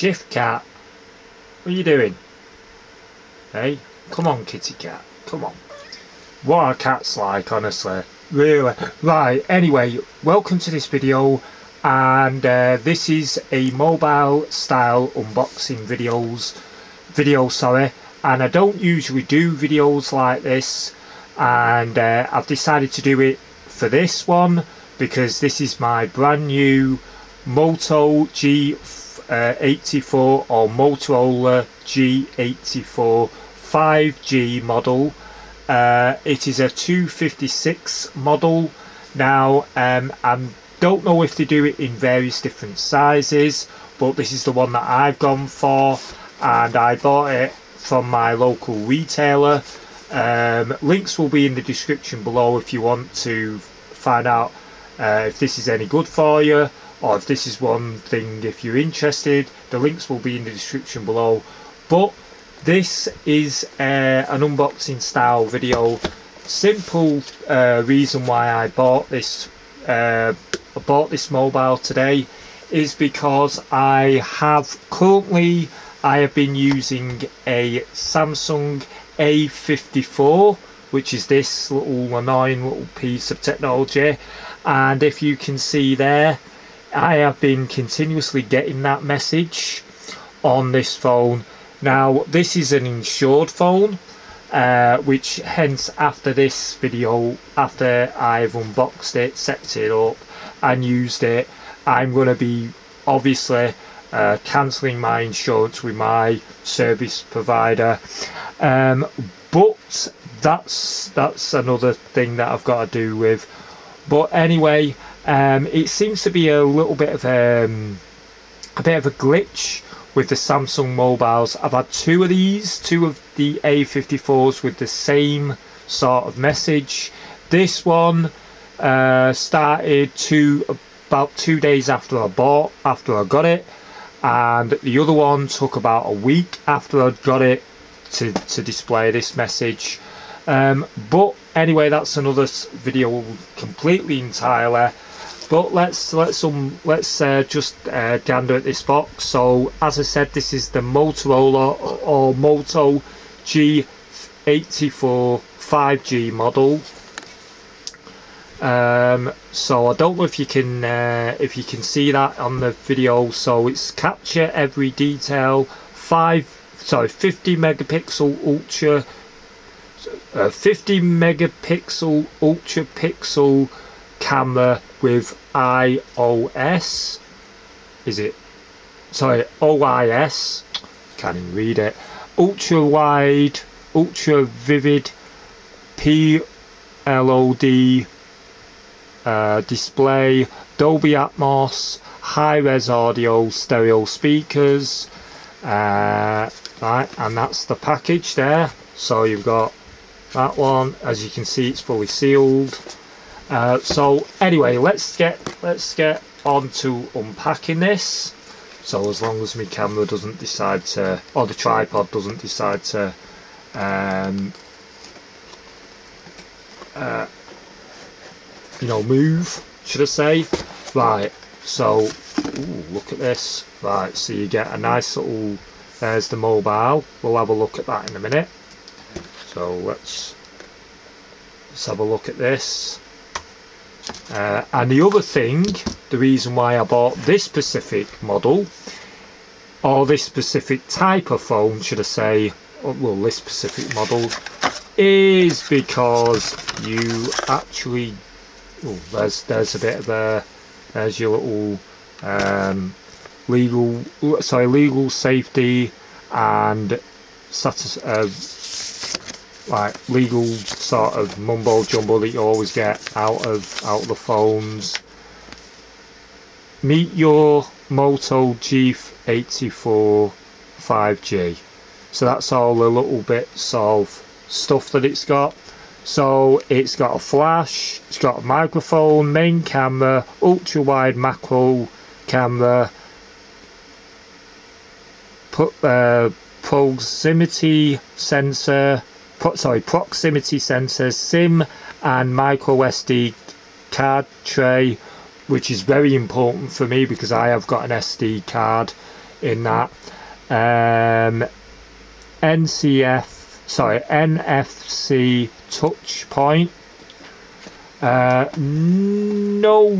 Shift cat. What are you doing? Hey, come on, kitty cat. Come on. What are cats like, honestly? Really? Right, anyway, welcome to this video. And uh, this is a mobile style unboxing videos video, sorry. And I don't usually do videos like this. And uh, I've decided to do it for this one because this is my brand new Moto G84 or Motorola G84 5G model. Uh, it is a 256 model. Now, um, I don't know if they do it in various different sizes, but this is the one that I've gone for, and I bought it from my local retailer. Um, links will be in the description below if you want to find out uh, if this is any good for you or if this is one thing if you're interested the links will be in the description below. But this is uh, an unboxing style video. Simple uh, reason why I bought this uh, bought this mobile today is because I have currently I have been using a Samsung A54 which is this little annoying little piece of technology. And if you can see there I have been continuously getting that message on this phone. Now this is an insured phone uh, which hence after this video after I've unboxed it set it up and used it I'm going to be obviously uh, cancelling my insurance with my service provider. Um, but that's that's another thing that I've got to do with. But anyway um, it seems to be a little bit of a, um, a bit of a glitch with the Samsung mobiles. I've had two of these, two of the A54s with the same sort of message. This one uh, started to about two days after I bought, after I got it, and the other one took about a week after I got it to, to display this message. Um, but anyway, that's another video completely entirely. But let's let's um let's uh, just uh, gander at this box. So as I said, this is the Motorola or Moto G84 5G model. Um, so I don't know if you can uh, if you can see that on the video. So it's capture every detail, five sorry 50 megapixel ultra, uh, 50 megapixel ultra pixel camera with iOS. Is it? Sorry, OIS. Can't even read it. Ultra wide, ultra vivid, PLOD uh, display, Dolby Atmos, high res audio, stereo speakers. Uh, right, and that's the package there. So you've got that one. As you can see, it's fully sealed. Uh, so anyway, let's get let's get on to unpacking this. So as long as my camera doesn't decide to, or the tripod doesn't decide to, um, uh, you know, move, should I say? Right. So, ooh, look at this. Right. So you get a nice little. There's the mobile. We'll have a look at that in a minute. So let's let's have a look at this. Uh, and the other thing, the reason why I bought this specific model, or this specific type of phone, should I say, well, this specific model, is because you actually, oh, there's there's a bit of a, there's your little um, legal, sorry, legal safety and status, uh, like legal sort of mumbo jumbo that you always get out of out of the phones. Meet your Moto G84 5G. So that's all the little bits of stuff that it's got. So it's got a flash, it's got a microphone, main camera, ultra wide macro camera, put uh, proximity sensor, pro sorry, proximity sensors, SIM and micro SD card tray, which is very important for me because I have got an SD card in that. Um, NCF, sorry, NFC touch point. Uh, no,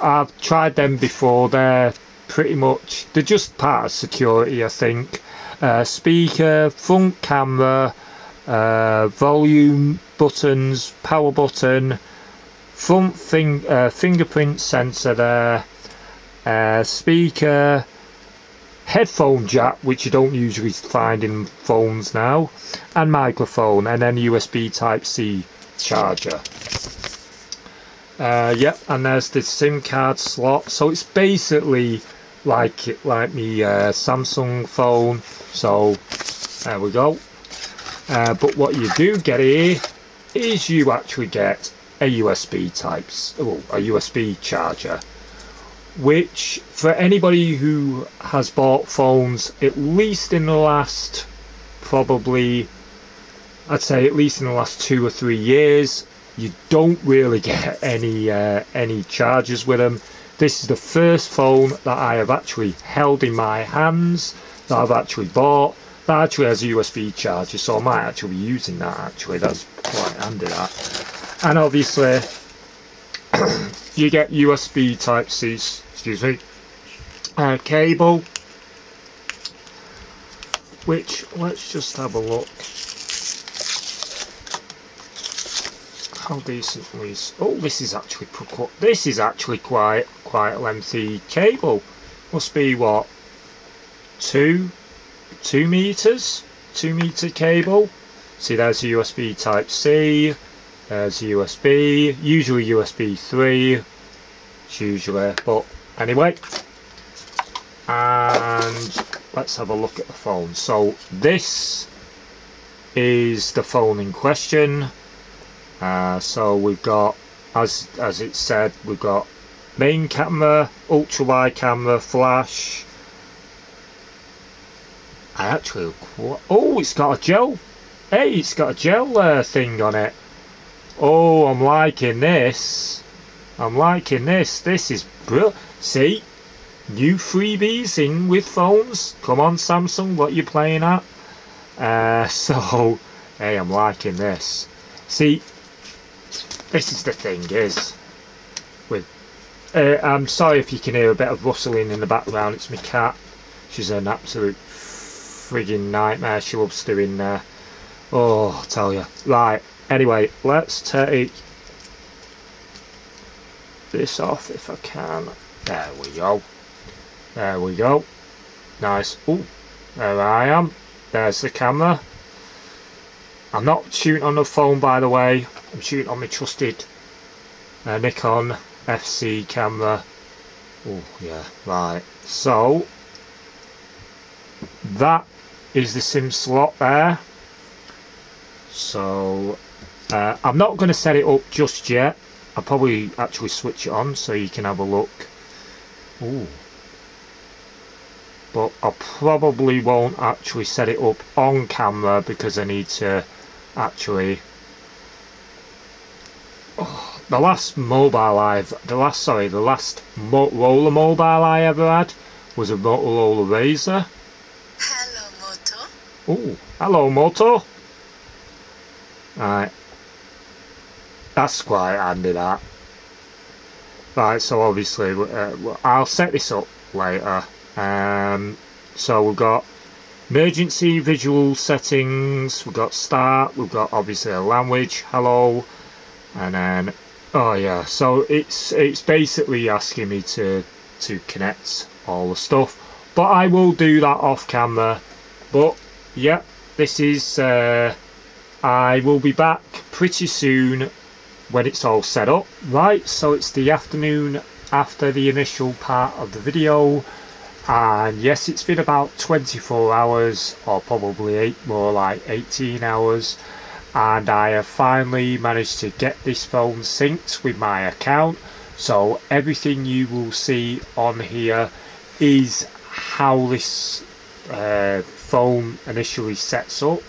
I've tried them before. They're pretty much, they're just part of security, I think. Uh, speaker, front camera, uh, volume buttons, power button, front thing, uh, fingerprint sensor there, uh, speaker, headphone jack, which you don't usually find in phones now, and microphone, and then USB Type C charger. Uh, yep, and there's the SIM card slot. So it's basically like like me uh, Samsung phone. So there we go. Uh, but what you do get here is you actually get a USB types, well, a USB charger, which for anybody who has bought phones at least in the last probably I'd say at least in the last two or three years you don't really get any uh, any chargers with them. This is the first phone that I have actually held in my hands that I've actually bought actually has a USB charger, so I might actually be using that. Actually, that's quite handy. That, and obviously you get USB Type C. Excuse me. Uh, cable, which let's just have a look. how decently oh this is actually this is actually quite quite lengthy cable must be what two two meters two meter cable. See there's a USB type C there's a USB usually USB 3 it's usually but anyway. And let's have a look at the phone. So this is the phone in question. Uh, so we've got, as as it said, we've got main camera, ultra wide camera, flash. I actually, oh, it's got a gel. Hey, it's got a gel uh, thing on it. Oh, I'm liking this. I'm liking this. This is. See, new freebies in with phones. Come on, Samsung, what you playing at? Uh, so, hey, I'm liking this. See, this is the thing is with uh, I'm sorry if you can hear a bit of rustling in the background it's my cat she's an absolute frigging nightmare she loves doing there. Oh I'll tell you right anyway let's take this off if I can. There we go. There we go. Nice. Oh there I am. There's the camera. I'm not shooting on the phone by the way. I'm shooting on my trusted uh, Nikon FC camera. Oh yeah right. So that is the sim slot there. So uh, I'm not going to set it up just yet. I'll probably actually switch it on so you can have a look. Ooh. but I probably won't actually set it up on camera because I need to actually oh, the last mobile I've the last sorry the last Motorola mobile I ever had was a Motorola Moto oh hello Moto. Right. That's quite handy that. Right so obviously uh, I'll set this up later. Um, so we've got emergency visual settings we've got start we've got obviously a language hello and then oh yeah so it's it's basically asking me to to connect all the stuff but I will do that off camera but yeah this is uh, I will be back pretty soon when it's all set up. Right so it's the afternoon after the initial part of the video and yes it's been about 24 hours or probably eight more like 18 hours and I have finally managed to get this phone synced with my account so everything you will see on here is how this uh, phone initially sets up.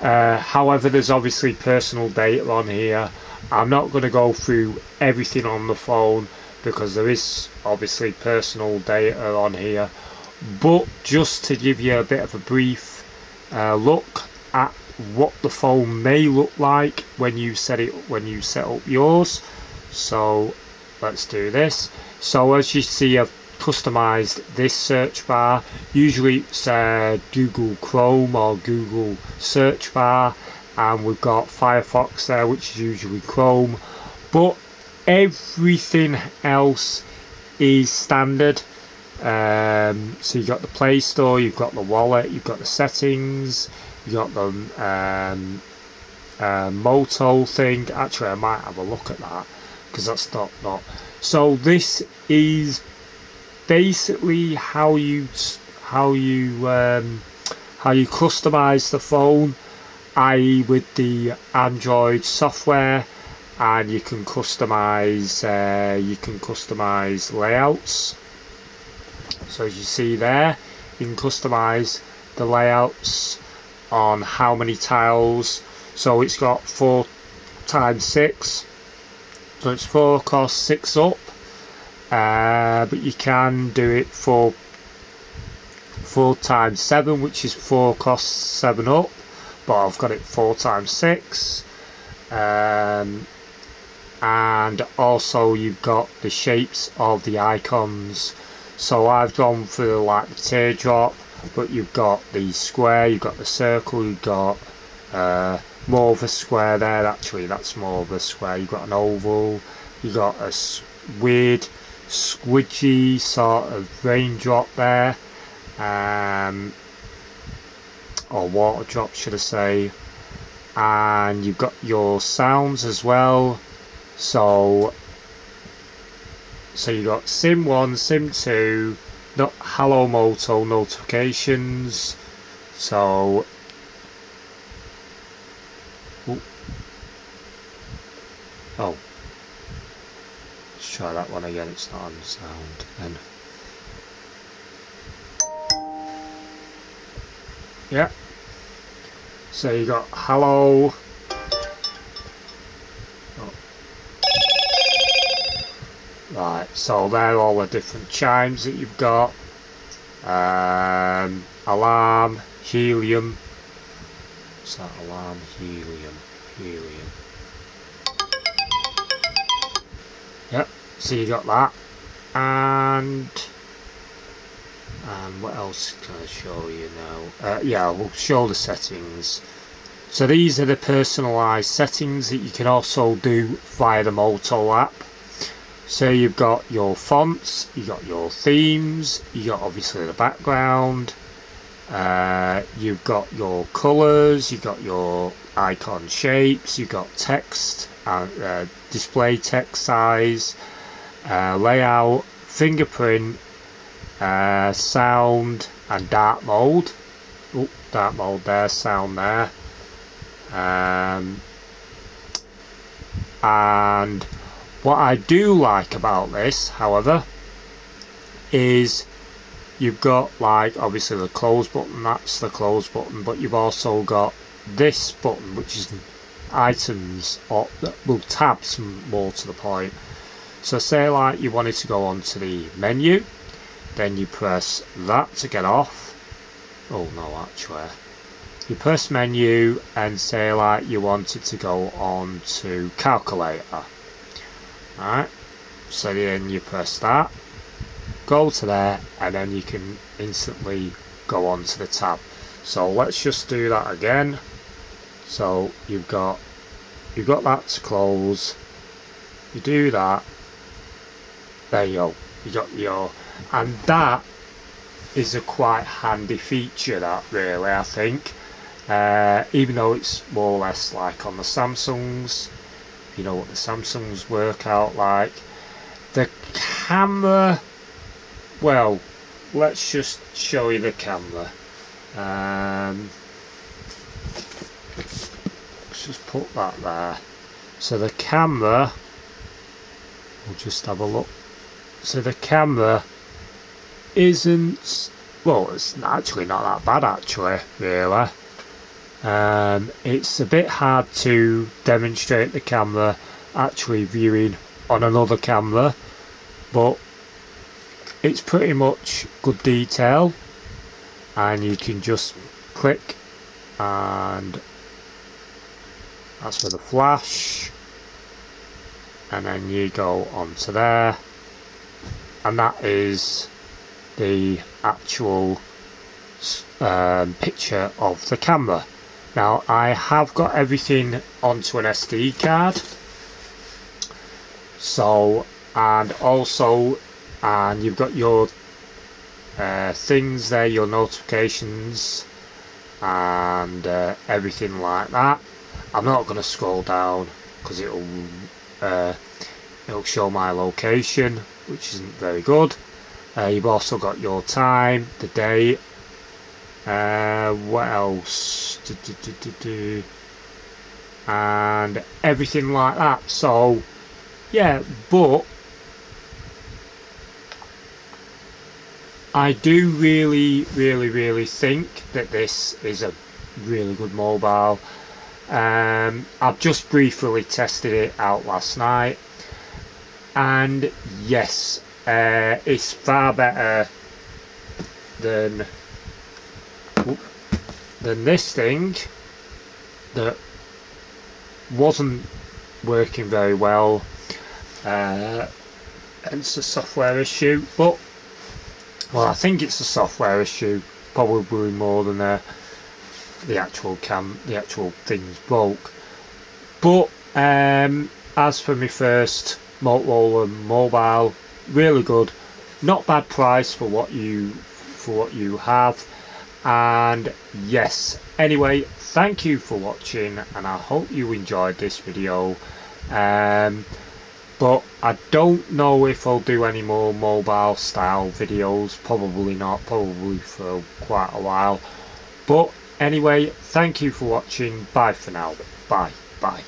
Uh, however there's obviously personal data on here. I'm not going to go through everything on the phone because there is obviously personal data on here. But just to give you a bit of a brief uh, look at what the phone may look like when you set it when you set up yours. So let's do this. So as you see I've customized this search bar usually it's uh, Google Chrome or Google search bar and we've got Firefox there which is usually Chrome but everything else is standard um, so you've got the Play Store, you've got the wallet, you've got the settings, you've got the um, uh, Moto thing. Actually, I might have a look at that because that's not not. So this is basically how you how you um, how you customize the phone, i.e. with the Android software, and you can customize uh, you can customize layouts. So as you see there you can customize the layouts on how many tiles. So it's got four times six. So it's four across six up uh, but you can do it for four times seven which is four across seven up but I've got it four times six. Um, and also you've got the shapes of the icons. So I've gone for like the teardrop but you've got the square you've got the circle you've got uh, more of a square there actually. That's more of a square. You've got an oval you've got a weird squidgy sort of raindrop there. Um, or water drop should I say. And you've got your sounds as well. So so you got sim 1 sim 2 not hello moto notifications. So oh try that one again it's not on sound then yeah so you got hello Right, so there are all the different chimes that you've got. Um, alarm, helium. What's that? Alarm, helium, helium. So you got that. And and what else can I show you now? Uh, yeah, we'll show the settings. So these are the personalised settings that you can also do via the Moto app. So you've got your fonts, you've got your themes, you've got obviously the background, uh, you've got your colours, you've got your icon shapes, you've got text, uh, uh, display text size, uh, layout, fingerprint, uh, sound and dark mode. Oh, dark mode there, sound there. Um, and what I do like about this, however, is you've got like obviously the close button, that's the close button, but you've also got this button which is items or well tabs more to the point. So say like you wanted to go onto the menu, then you press that to get off. Oh no actually. You press menu and say like you wanted to go on to calculator Alright, so then you press that, go to there, and then you can instantly go on to the tab. So let's just do that again. So you've got you've got that to close. You do that. Go. You got your and that is a quite handy feature that really I think. Uh, even though it's more or less like on the Samsungs you know what the Samsungs work out like. The camera, well, let's just show you the camera. Um, let's just put that there. So the camera, we'll just have a look. So the camera isn't, well, it's actually not that bad actually, really. Um, it's a bit hard to demonstrate the camera actually viewing on another camera but it's pretty much good detail and you can just click and that's for the flash and then you go onto there and that is the actual um, picture of the camera. Now I have got everything onto an SD card. So and also and you've got your uh, things there your notifications and uh, everything like that. I'm not going to scroll down because it'll uh, it'll show my location which isn't very good. Uh, you've also got your time the date uh, what else? Do, do, do, and everything like that. So yeah but I do really, really, really think that this is a really good mobile. Um, I've just briefly tested it out last night, and yes, uh, it's far better than than this thing that wasn't working very well. Uh, a software issue, but well, I think it's a software issue, probably more than a, the actual cam, the actual thing's broke. But um, as for my first Motorola mobile, really good, not bad price for what you for what you have, and yes. Anyway, thank you for watching, and I hope you enjoyed this video. Um, but I don't know if I'll do any more mobile style videos probably not probably for quite a while. But anyway thank you for watching. Bye for now. Bye. Bye